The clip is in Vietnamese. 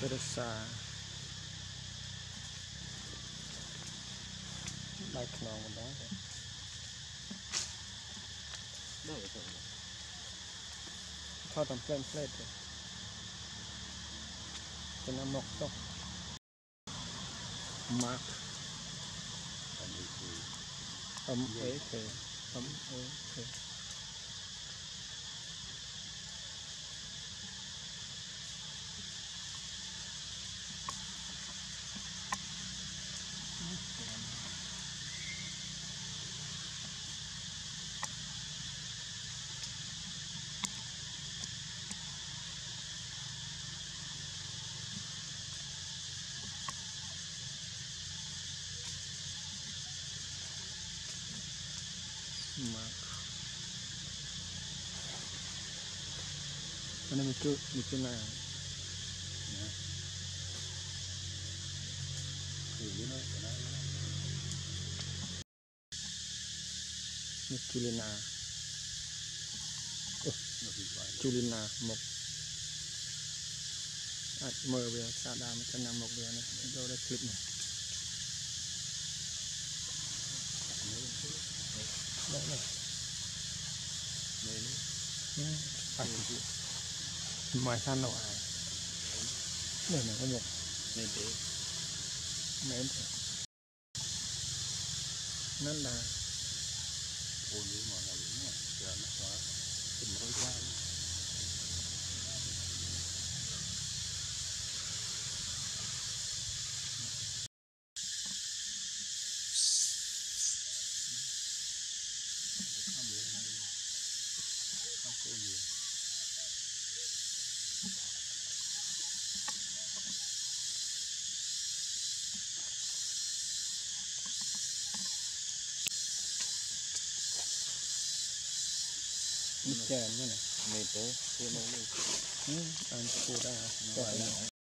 rất là xa bay khăn một đó rồi thôi tầm phim phết rồi cho nó mọc tóc mạc âm ế thế cho nên mình chưa mình chưa làm một chulina chulina một à, mờ về xa đà một trăm năm một về này. Đâu đây clip này? Đấy này. Đấy. Ừ. Mời san nổ à? Để này có một. Nên thế. Nên thế. Nên là. Ôi, nhưng mà nó đúng rồi. Giờ nó quá. Tìm hơi quá. มีแกนนี่นะไม่เตะเตะมันนี่อันกูได้